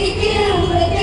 que quiero